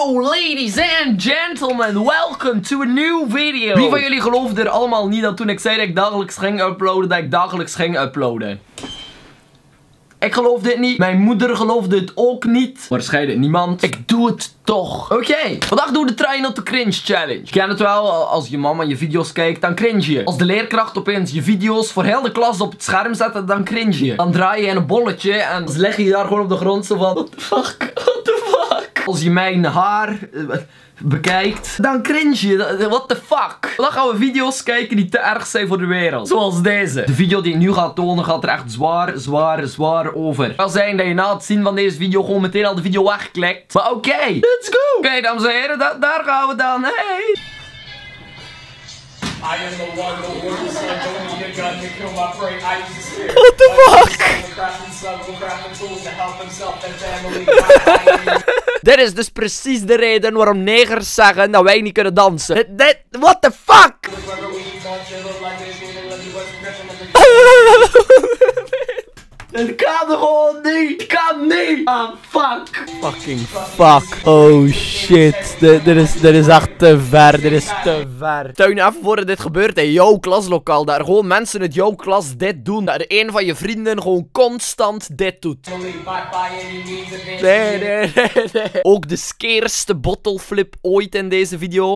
Yo, ladies and gentlemen, welcome to a new video. Wie van jullie geloofde er allemaal niet dat toen ik zei dat ik dagelijks ging uploaden, dat ik dagelijks ging uploaden? Ik geloof dit niet. Mijn moeder geloofde het ook niet. Waarschijnlijk niemand. Ik doe het toch. Oké. Vandaag doen we de Try Not to Cringe Challenge. Je kent het wel. Als je mama je video's kijkt, dan cringe je. Als de leerkracht opeens je video's voor heel de klas op het scherm zet, dan cringe je. Dan draai je in een bolletje en leg je daar gewoon op de grond zo van... What the fuck? What the fuck? Als je mijn haar... eh, bekijkt, dan cringe je. What the fuck? Dan gaan we video's kijken die te erg zijn voor de wereld. Zoals deze. De video die ik nu ga tonen gaat er echt zwaar, zwaar, zwaar over. Het kan zijn dat je na het zien van deze video gewoon meteen al de video wegklikt. Maar oké, let's go. Oké, dames en heren, da- daar gaan we dan. Hey. I am the one, the warrior son, don't need a gun to kill my prey. I use the spirit. What the fuck? Crafting will tools to help himself and family. Dit is dus precies de reden waarom negers zeggen dat wij niet kunnen dansen. Dit, dit, what the fuck? Het kan gewoon niet. Het kan niet. Ah, fuck. Fucking fuck. Oh shit. Dit, dit, is, dit is echt te ver. Dit is te ver. Nou even voor dat dit gebeurt in jouw klaslokaal. Dat er gewoon mensen uit jouw klas dit doen. Dat er een van je vrienden gewoon constant dit doet. Nee, nee, nee, nee. Ook de skeerste bottleflip ooit in deze video.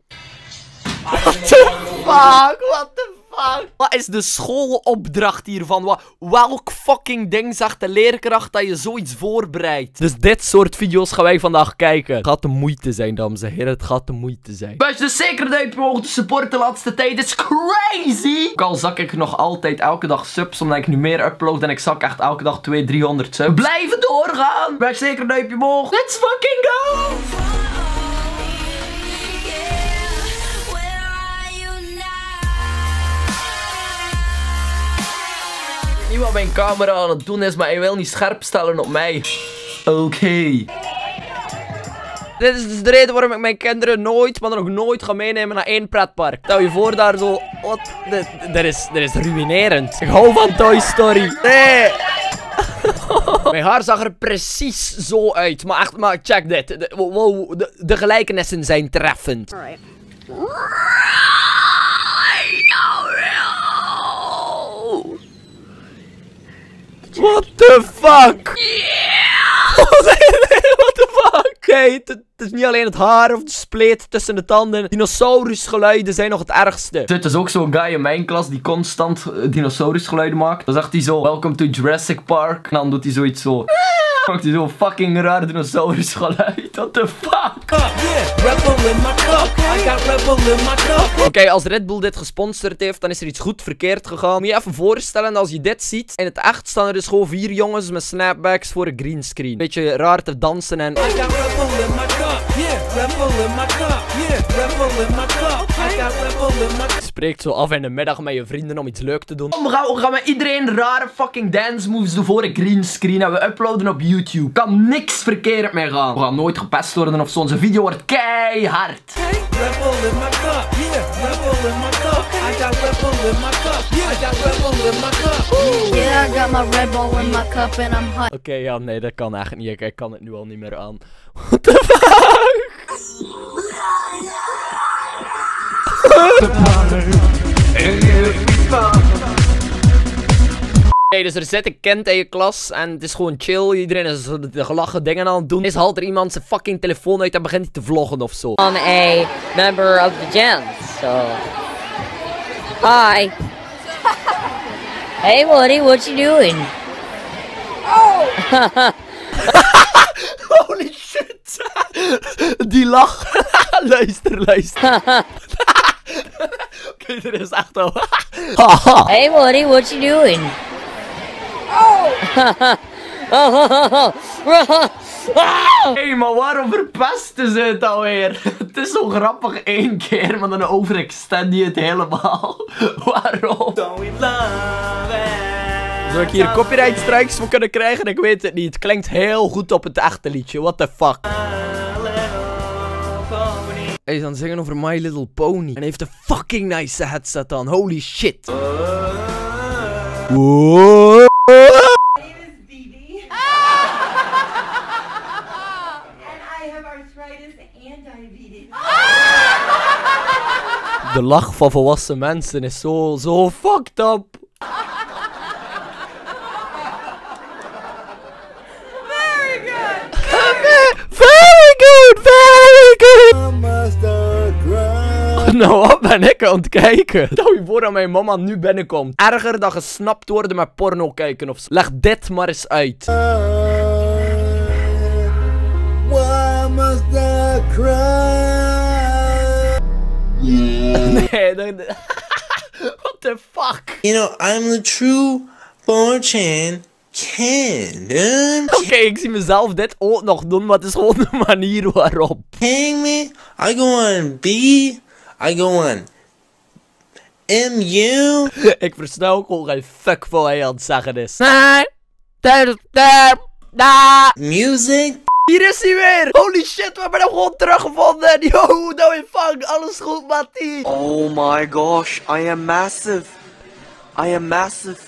What the fuck? What the fuck? Wat is de schoolopdracht hiervan? Wat, welk fucking ding zegt de leerkracht dat je zoiets voorbereidt? Dus dit soort video's gaan wij vandaag kijken. Het gaat de moeite zijn, dames en heren. Het gaat de moeite zijn. Best dus zeker dat je mogen te supporten de laatste tijd. Is crazy! Ook al zak ik nog altijd elke dag subs, omdat ik nu meer upload. En ik zak echt elke dag 200, 300 subs. Blijven doorgaan! Best zeker een duimpje omhoog. Let's fucking go! Niet wat mijn camera aan het doen is, maar hij wil niet scherp stellen op mij. Oké. Dit is dus de reden waarom ik mijn kinderen nooit, maar dan ook nooit ga meenemen naar één pretpark. Stel je voor daar zo... Wat? Dit, dit, is, dit is ruïnerend. Ik hou van Toy Story. Nee. Mijn haar zag er precies zo uit. Maar echt, maar check dit. De, wow, de, de gelijkenissen zijn treffend. What the fuck? What the fuck? Oké, het, het is niet alleen het haar of de spleet tussen de tanden. Dinosaurusgeluiden zijn nog het ergste. Er zit dus ook zo'n guy in mijn klas die constant eh, dinosaurusgeluiden maakt. Dan zegt hij zo, welcome to Jurassic Park. En dan doet hij zoiets zo. Maakt hij zo'n fucking raar dinosaurusgeluid. What the fuck? Oké, als Red Bull dit gesponsord heeft, dan is er iets goed verkeerd gegaan. Moet je even voorstellen, als je dit ziet, in het echt staan er dus gewoon vier jongens met snapbacks voor een greenscreen. Beetje raar te dansen en... Spreekt zo af in de middag met je vrienden om iets leuk te doen. We gaan, we gaan met iedereen rare fucking dance moves doen voor een greenscreen en we uploaden op YouTube. Kan niks verkeerd mee gaan. We gaan nooit gepest worden of zo. Onze video wordt keihard. Yeah, I got my Red Bull in my cup and I'm hot. Oké, ja, nee, dat kan echt niet. Ik, ik kan het nu al niet meer aan. What the fuck? Oké, dus er zit een kind in je klas en het is gewoon chill. Iedereen is de gelachen dingen aan het doen. Is haalt er iemand zijn fucking telefoon uit en begint hij te vloggen of zo. I'm a member of the Gens, so. Hi. hey, Woody, what you doing? Holy shit! Die lach. luister, luister. Oké, dit is echt al. Hey, Woody, what you doing? Hé, maar waarom verpesten ze het alweer? Het is zo grappig één keer, maar dan overextend je het helemaal. waarom? Zou ik hier copyright strikes voor kunnen krijgen? Ik weet het niet. Het klinkt heel goed op het echte liedje. What the fuck? Hij is aan het zingen over My Little Pony. En hij heeft een fucking nice headset aan. Holy shit. Wow. And I have arthritis De lach van volwassen mensen is zo, zo fucked up. Nou, wat ben ik aan het kijken? Stel je voor dat mijn mama nu binnenkomt. Erger dan gesnapt worden met porno kijken of zo. Leg dit maar eens uit. Why must I cry? Nee, dat... What the fuck? You know, I'm the true 4chan Ken, dude. Oké, ik zie mezelf dit ook nog doen, maar het is gewoon de manier waarop. Hang me. I go on B. I go on MU. Ik versta ook gewoon geen fuck wat hij aan het zeggen is. Nee. Music. Hier is hij weer! Holy shit, we hebben hem gewoon teruggevonden! Yo, nou in vang, alles goed, Mattie! Oh my gosh, I am massive. I am massive.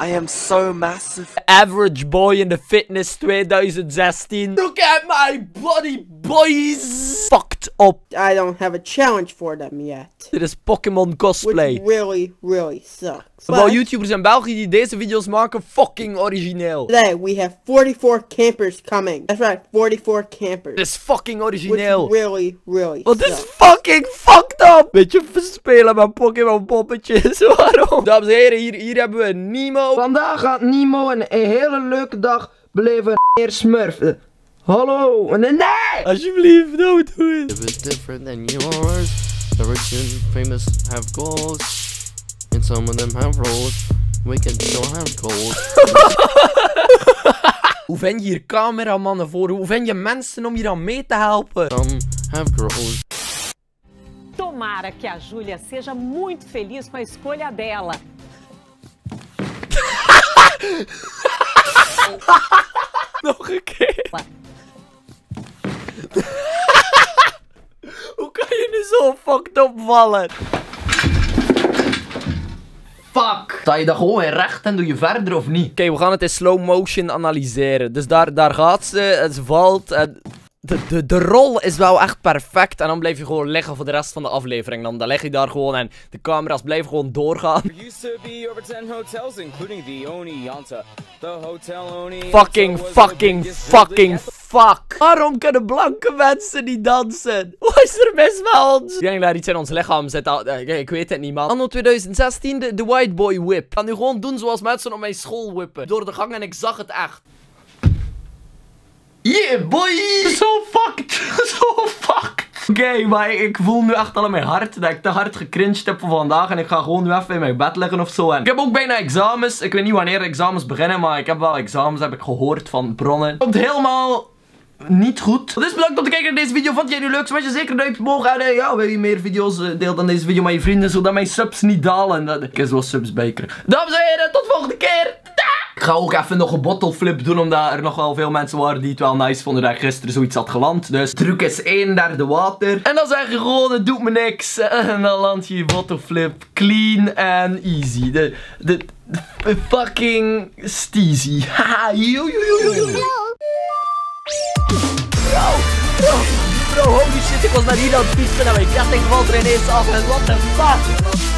I am so massive. Average boy in the fitness 2016. Look at my body, boys! Fucked up. I don't have a challenge for them yet. Dit is Pokémon cosplay. Which really, really sucks. But YouTubers in België die deze video's maken, fucking origineel. Dit today we have 44 campers coming. That's right, 44 campers. is fucking Which origineel. really, really Wat is fucking fucked up! Beetje verspelen met Pokémon poppetjes. Waarom? Dames en heren, hier, hier hebben we Nemo. Vandaag gaat Nemo een, hele leuke dag beleven. Meneer Smurf. Eh, Hallo. Nee, nee! Alsjeblieft, don't do it. It was different than yours. The rich and famous have goals, and some of them have roles. We can still have goals. Hoe vind je hier cameramannen voor? Hoe vind je mensen om hier aan mee te helpen? Some have goals. Tomara que a Júlia seja muito feliz com a escolha dela. Nog een keer. Hoe kan je nu zo fucked up vallen? Fuck. Sta je dat gewoon in recht en doe je verder of niet? Oké, we gaan het in slow motion analyseren. Dus daar, daar gaat ze, ze valt en... De, de, de rol is wel echt perfect en dan blijf je gewoon liggen voor de rest van de aflevering. Dan, dan lig je daar gewoon en de camera's blijven gewoon doorgaan. Used to be over 10 hotels, including the Oneonta. The Hotel Oneonta Fucking, fucking, fucking fuck. Waarom kunnen blanke mensen niet dansen? Wat is er mis met ons? Ik denk dat iets in ons lichaam zit. al- eh, Ik weet het niet, man. Anno 2016, de, de white boy whip. Ik kan nu gewoon doen zoals mensen op mijn school whippen. Door de gang en ik zag het echt. Yeah, boy! Zo fucked! Zo fucked! Oké, maar ik voel nu echt al in mijn hart dat ik te hard gecringed heb voor vandaag. En ik ga gewoon nu even in mijn bed liggen of zo. En ik heb ook bijna examens. Ik weet niet wanneer de examens beginnen, maar ik heb wel examens, heb ik gehoord van bronnen. Komt helemaal niet goed. Dus bedankt om te kijken naar deze video. Vond jij nu leuk? Smash je zeker een duimpje omhoog. En ja, wil je meer video's? eh, deel dan deze video met je vrienden, zodat mijn subs niet dalen. En dat ik eens wat subs bijkeren. Dames en heren, tot volgende keer. Ik ga ook even nog een bottle flip doen, omdat er nog wel veel mensen waren die het wel nice vonden dat ik gisteren zoiets had geland. Dus truc is 1 derde water. En dan zeg je gewoon, het doet me niks. En dan land je je bottle flip clean en easy. De, de, de fucking steezy. Haha, yo, bro, holy shit, ik was naar hier aan het fietsen en mijn ketting valt er ineens af en what the fuck.